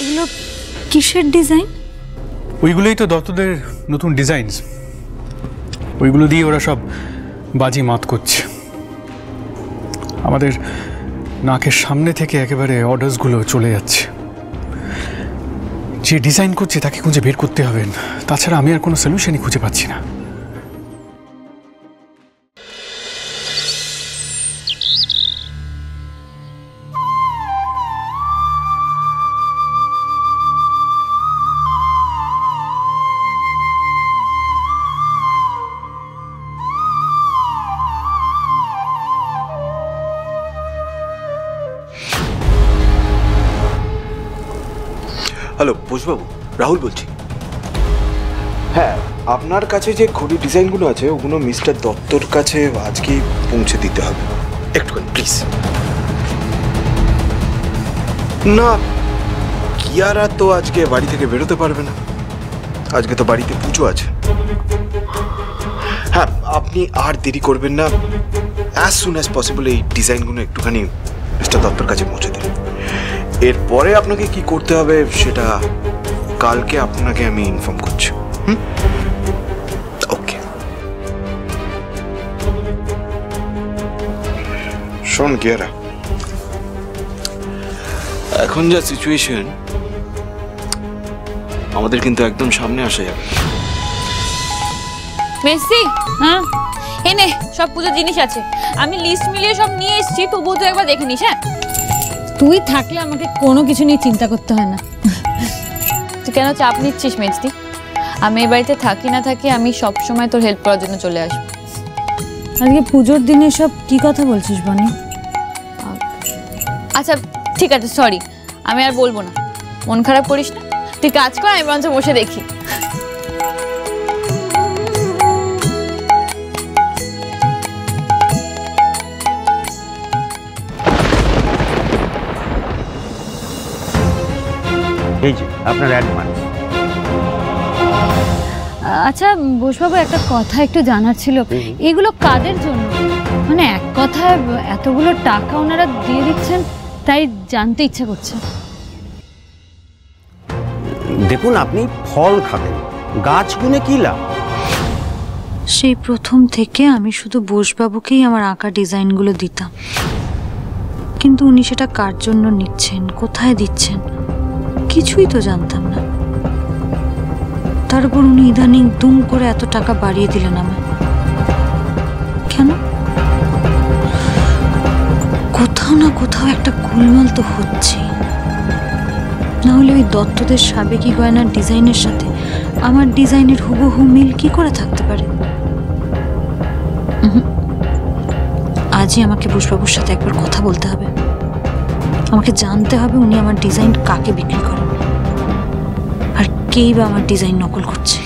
এগুলো কিসের ডিজাইন? ওইগুলোই তো দত্তদের নতুন ডিজাইনস। ওইগুলো দিয়ে ওরা সব বাজি মাত করছে। আমাদের নাকের সামনে থেকে একেবারে অর্ডার্সগুলো চলে যাচ্ছে। যে ডিজাইন করছে তাকে খুঁজে বের করতে হবে। তাছাড়া আমি আর কোনো সলিউশনই খুঁজে পাচ্ছি না। হ্যালো রাহুল বলছি। হ্যাঁ আপনার কাছে যে ঘড়ি ডিজাইনগুলো আছে ওগুলো মিস্টার দত্তর কাছে আজকে পৌঁছে দিতে হবে। একটুখানি প্লিজ না কিয়ারা তো আজকে বাড়ি থেকে বেরোতে পারবে না। আজকে তো বাড়িতে পুজো আছে। হ্যাঁ আপনি আর দেরি করবেন না। অ্যাজ সুন অ্যাজ পসিবল এই ডিজাইনগুলো একটুখানি মিস্টার দত্তর কাছে পৌঁছে দিন। এরপরে আপনাকে কি করতে হবে সেটা কালকে আপনাকে আমি ইনফর্ম করছি। হুম? ওকে শোন গিয়ারা এখন যা সিচুয়েশন আমাদের কিন্তু একদম সামনে আসা যাবে। মেসি হ্যাঁ এনে সব পুজোর জিনিস আছে। আমি লিস্ট মিলিয়ে সব নিয়ে এসেছি তবুও তো একবার দেখে নিস হ্যাঁ? তুই থাকলে আমাকে কোনো কিছু নিয়ে চিন্তা করতে হয় না। তুই কেন চাপ নিচ্ছিস মেজদি? আমি এই বাড়িতে থাকি না থাকি আমি সব সময় তোর হেল্প করার জন্য চলে আসব। আজকে পুজোর দিনে সব কি কথা বলছিস বনি? আচ্ছা ঠিক আছে সরি আমি আর বলব না। মন খারাপ করিস না। তুই কাজ কর আমি বরঞ্চ বসে দেখি। আপনার অ্যাডভান্স আচ্ছা বসবাবু একটা কথা একটু জানার ছিল। এগুলো কাদের জন্য? মানে এক কথায় এতগুলো টাকা ওনারা দিয়ে দিচ্ছেন তাই জানতে ইচ্ছা করছে। দেখুন আপনি ফল খাবেন। গাছ গুনে কি লাভ? সেই প্রথম থেকে আমি শুধু বোসবাবুকেই আমার আঁকা ডিজাইনগুলো দিতাম। কিন্তু উনি সেটা কার জন্য নিচ্ছেন? কোথায় দিচ্ছেন? কিছুই তো জানতাম না। তার উপর উনি ইদানিং দুম করে এত টাকা বাড়িয়ে দিলেন আমায়। কেন? কোথাও না কোথাও একটা গোলমাল তো হচ্ছে। না হলে ওই দত্তদের সাবেকি গয়নার ডিজাইনের সাথে আমার ডিজাইনের হুবহু মিল কি করে থাকতে পারে। আজই আমাকে বুসবাবুর সাথে একবার কথা বলতে হবে। আমাকে জানতে হবে উনি আমার ডিজাইন কাকে বিক্রি করেন। কেই বা আমার ডিজাইন নকল করছে।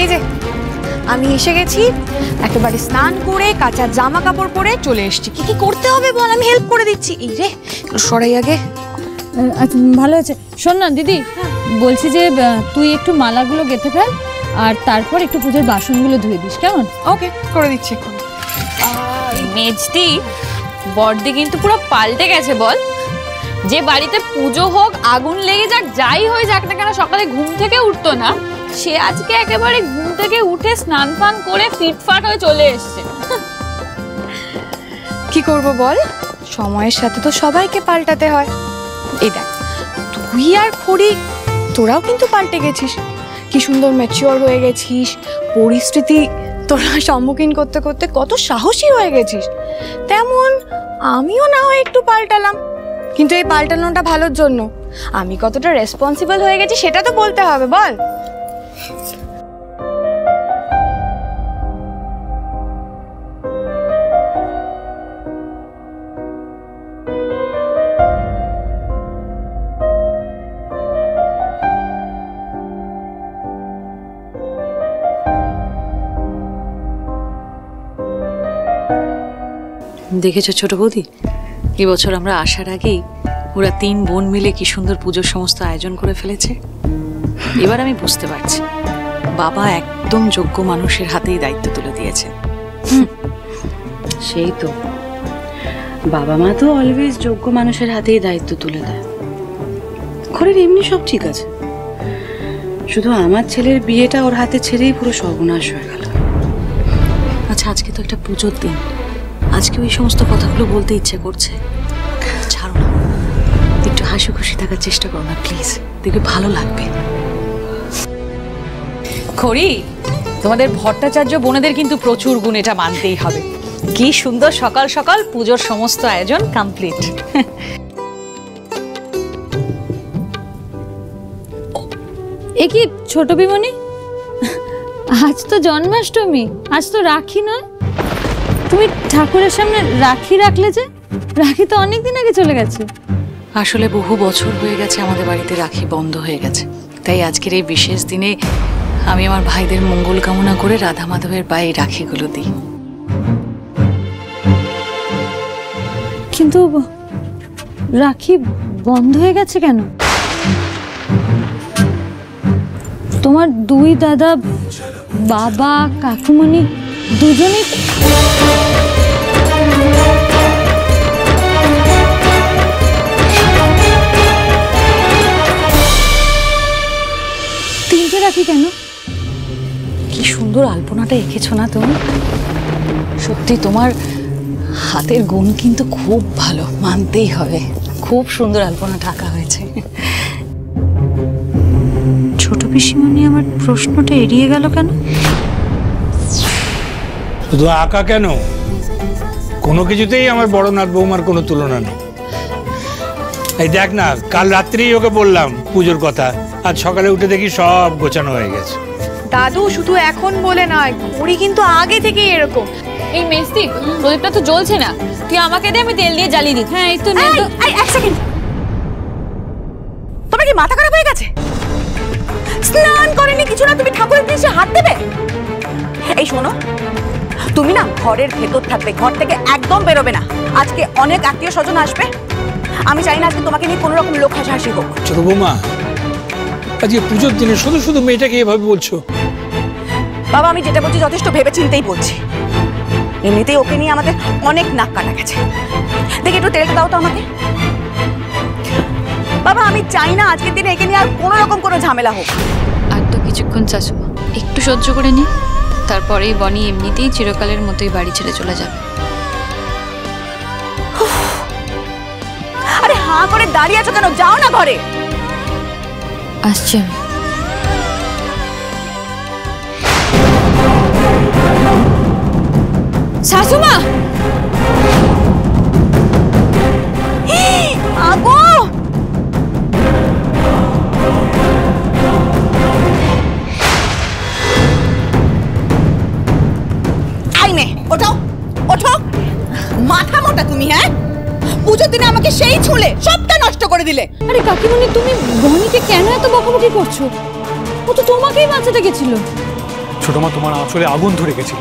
এই যে আমি এসে গেছি একেবারে স্নান করে কাঁচা জামা কাপড় পরে চলে এসেছি। কি কি করতে হবে বল আমি হেল্প করে দিচ্ছি। এই রে একটু সরাই আগে। আচ্ছা ভালো আছে। শোন না দিদি বলছি যে তুই একটু মালাগুলো গেঁথে ফেল আর তারপর একটু পুজোর বাসনগুলো ধুয়ে দিস কেমন? ওকে করে দিচ্ছি এখন। মেজদি বর্দি কিন্তু পুরো পাল্টে গেছে, বল। যে বাড়িতে পুজো হোক, আগুন লেগে যাক, যাই হয়ে যাক না কেন, সকালে ঘুম থেকে উঠতো না। সে আজকে একেবারে ঘুম থেকে উঠে স্নান ফান করে ফিটফাট হয়ে চলে এসছে। কি করব বল? সময়ের সাথে তো সবাইকে পাল্টাতে হয়। এই দেখ, তুই আর খড়ি, তোরাও কিন্তু পাল্টে গেছিস। কি সুন্দর ম্যাচিওর হয়ে গেছিস, পরিস্থিতি তোরা সম্মুখীন করতে করতে কত সাহসী হয়ে গেছিস। তেমন আমিও না হয় একটু পাল্টালাম। কিন্তু এই পাল্টানোটা ভালোর জন্য। আমি কতটা রেসপন্সিবল হয়ে গেছি সেটা তো বলতে হবে, বল। দেখেছ ছোট বৌদি? এবছর আমরা আসার আগেই ওরা তিন বোন মিলে কি সুন্দর পুজোর সমস্ত আয়োজন করে ফেলেছে? এবার আমি বুঝতে পারছি। বাবা একদম যোগ্য মানুষের হাতেই দায়িত্ব তুলে দিয়েছে। সেই তো। বাবা মা তো অলওয়েজ যোগ্য মানুষের হাতেই দায়িত্ব তুলে দেয়। ঘরের এমনি সব ঠিক আছে। শুধু আমার ছেলের বিয়েটা ওর হাতে ছেড়েই পুরো সর্বনাশ হয়ে গেল। আচ্ছা আজকে তো একটা পুজোর দিন। আজকে ওই সমস্ত কথাগুলো বলতে ইচ্ছে করছে। ছাড়ো না। একটু হাসি খুশি থাকার চেষ্টা করো না প্লিজ। দেখবে ভালো লাগবে। খড়ি তোমাদের ভট্টাচার্য বোনেদের কিন্তু প্রচুর গুণ এটা মানতেই হবে। কি সুন্দর সকাল সকাল পুজোর সমস্ত আয়োজন কমপ্লিট এ কি ছোট বিমনি আজ তো জন্মাষ্টমী আজ তো রাখি নয়? তুমি ঠাকুরের সামনে রাখি রাখলে যে? রাখি তো অনেক দিন আগে চলে গেছে। আসলে বহু বছর হয়ে গেছে আমাদের বাড়িতে রাখি বন্ধ হয়ে গেছে। তাই আজকের এই বিশেষ দিনে আমি আমার ভাইদের মঙ্গল কামনা করে রাধা মাধবের পায়ে রাখিগুলো দিই। কিন্তু রাখি বন্ধ হয়ে গেছে কেন? তোমার দুই দাদা বাবা কাকুমণি দুজনেই তিনটে রাখি কেন? কি সুন্দর আলপনাটা এঁকেছো না তুমি? সত্যি তোমার হাতের গুণ কিন্তু খুব ভালো, মানতেই হবে। খুব সুন্দর আলপনাটা আঁকা হয়েছে। ছোট পিসিমণি, আমার প্রশ্নটা এড়িয়ে গেল কেন? শুধু আঁকা কেন? কোনো কিছুতেই আমার বড়নাথ বৌমার কোনো তুলনা নেই। এই দেখ না কাল রাত্রেই ওকে বললাম পুজোর কথা। আজ সকালে উঠে দেখি সব গোছানো হয়ে গেছে। দাদু শুধু এখন বলে নয় ঘড়ি কিন্তু আগে থেকে এরকম। এই মেস্তি প্রদীপটা তো জ্বলছে না। তুই আমাকে দে আমি তেল দিয়ে জ্বালিয়ে দিই। হ্যাঁ এই তো নে তো। এক সেকেন্ড তোমার কি মাথা খারাপ হয়ে গেছে? স্নান করেনি কিছু না তুমি ঠাকুরের জিনিসে হাত দেবে? এই শোনো তুমি না ঘরের ভেতর থাকবে ঘর থেকে একদম বেরোবে না। আজকে অনেক আত্মীয় স্বজন আসবে। আমি চাই না আজকে তোমাকে নিয়ে কোনো রকম লোক হাসাহাসি হোক। ছোট বৌমা আজকে পুজোর দিনে শুধু শুধু মেয়েটাকে এভাবে বলছো? বাবা আমি যেটা বলছি যথেষ্ট ভেবে চিন্তেই বলছি। এমনিতেই ওকে নিয়ে আমাদের অনেক নাক কাটা গেছে। দেখি একটু তেলটা দাও তো আমাকে। বাবা আমি চাই না আজকের দিনে একে নিয়ে আর কোনো রকম কোনো ঝামেলা হোক। আর তো কিছুক্ষণ চাচুমা একটু সহ্য করে নি? তারপরেই বনি এমনিতেই চিরকালের মতোই বাড়ি ছেড়ে চলে যাবে। আরে হা করে দাঁড়িয়ে আছো কেন? যাও না ঘরে। আসছি আমি। শাশুমা! আমাকে সেই ছুলে সবটা নষ্ট করে দিলে। আরে কাকিমণি তুমি বনিকে কেন এত বকাবকি করছ? ও তো তোমাকেই বাঁচাতে গেছিল। ছোট মা তোমার আঁচলে আগুন ধরে গেছিল।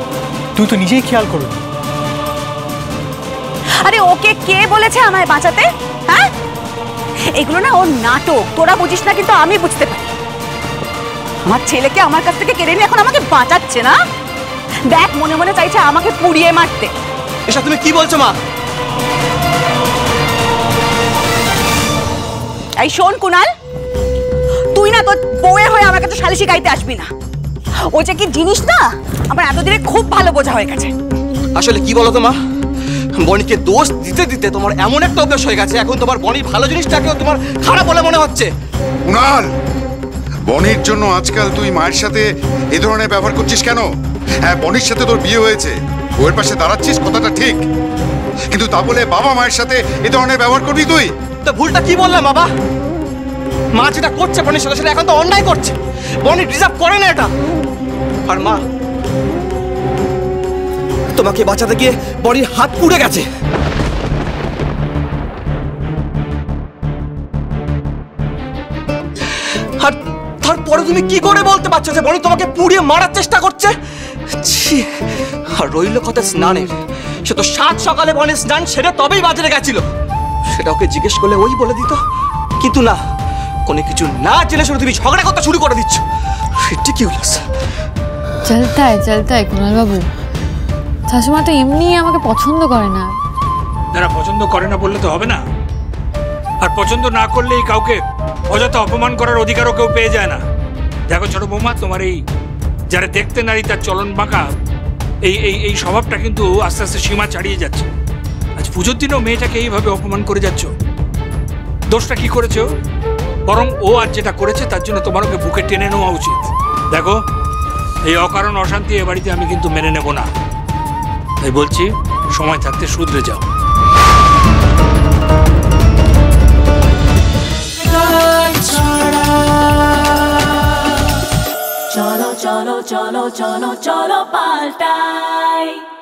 তুই তো নিজেই খেয়াল করো আরে ওকে কে বলেছে আমায় বাঁচাতে? হ্যাঁ? এগুলো না ওর নাটক। তোরা বুঝিস না কিন্তু আমি বুঝতে পারি। আমার ছেলেকে আমার কাছ থেকে কেড়ে নিয়ে এখন আমাকে বাঁচাচ্ছে না? দেখ মনে মনে চাইছে আমাকে পুড়িয়ে মারতে। এসব তুমি কি বলছো মা? এই শোন কুনাল তুই না তোর বউয়ের হয়ে আমার কাছে সালিশি গাইতে আসবি না। ও যে কি জিনিস না আমার এতদিনে খুব ভালো বোঝা হয়ে গেছে। আসলে কি বলো তো মা? বনিকে দোষ দিতে দিতে তোমার এমন একটা অভ্যাস হয়ে গেছে এখন তোমার বনির ভালো জিনিসটাকেও তোমার খারাপ বলে মনে হচ্ছে। কুনাল বনির জন্য আজকাল তুই মায়ের সাথে এ ধরনের ব্যবহার করছিস কেন? হ্যাঁ বনির সাথে তোর বিয়ে হয়েছে। বউয়ের পাশে দাঁড়াচ্ছিস কথাটা ঠিক। কিন্তু তা বলে বাবা মায়ের সাথে এ ধরনের ব্যবহার করবি তুই? তো ভুলটা কি বললাম বাবা? মা যেটা করছে বনির সাথে এখন তো অন্যায় করছে। বনি ডিজার্ভ করে না এটা। আর মা, তোমাকে বাঁচাতে গিয়ে বনির হাত পুড়ে গেছে। আর তারপরে তুমি কি করে বলতে পারছ যে বনি তোমাকে পুড়িয়ে মারার চেষ্টা করছে? আর রইল কথা স্নানের। সে তো সাত সকালে বনে স্নান সেরে তবেই বাজারে গেছিল। সেটা ওকে জিজ্ঞেস করলে ওই বলে দিত। কিন্তু না কোনো কিছু না জেনে শুনে তুমি ঝগড়া করতে শুরু করে দিচ্ছ। রিডিকিউলাস চলতা হয় চলতা হয় কুণালবাবু। শাশুমা তো এমনি আমাকে পছন্দ করে না। যারা পছন্দ করে না বললে তো হবে না। আর পছন্দ না করলেই কাউকে অযথা অপমান করার অধিকারও কেউ পেয়ে যায় না। দেখো ছোট বৌমা তোমার এই যারা দেখতে নারী তার চলন বাঁকা এই এই এই স্বভাবটা কিন্তু আস্তে আস্তে সীমা ছাড়িয়ে যাচ্ছে। পুজোর দিনও মেয়েটাকে এইভাবে অপমান করে যাচ্ছ? দোষটা কি করেছে? বরং ও আর যেটা করেছে তার জন্য তোমার ওকে বুকে টেনে নেওয়া উচিত। দেখো, এই অকারণ অশান্তি এ বাড়িতে আমি কিন্তু মেনে নেব না। তাই বলছি, সময় থাকতে শুধরে যাও। চলো চলো চলো চলো, পাল্টাই।